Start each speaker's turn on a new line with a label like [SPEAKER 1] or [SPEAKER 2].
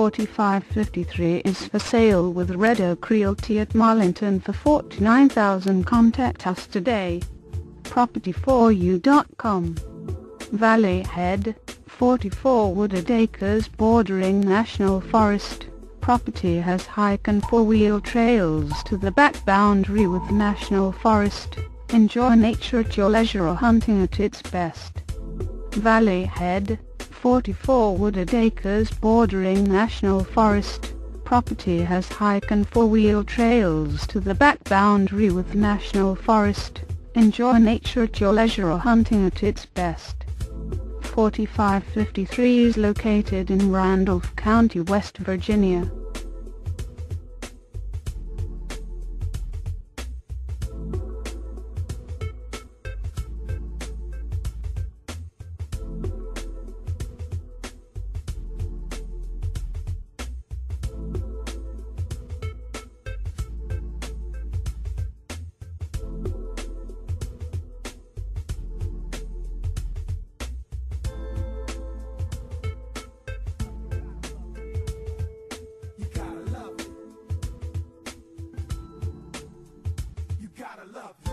[SPEAKER 1] 4553 is for sale with Red Oak Realty at Marlington for 49000 Contact us today. Property4u.com Valley Head, 44 wooded acres bordering National Forest. Property has hike and four-wheel trails to the back boundary with National Forest. Enjoy nature at your leisure or hunting at its best. Valley Head, 44 wooded acres bordering National Forest. Property has hike and four-wheel trails to the back boundary with National Forest. Enjoy nature at your leisure or hunting at its best. 4553 is located in Randolph County, West Virginia. love.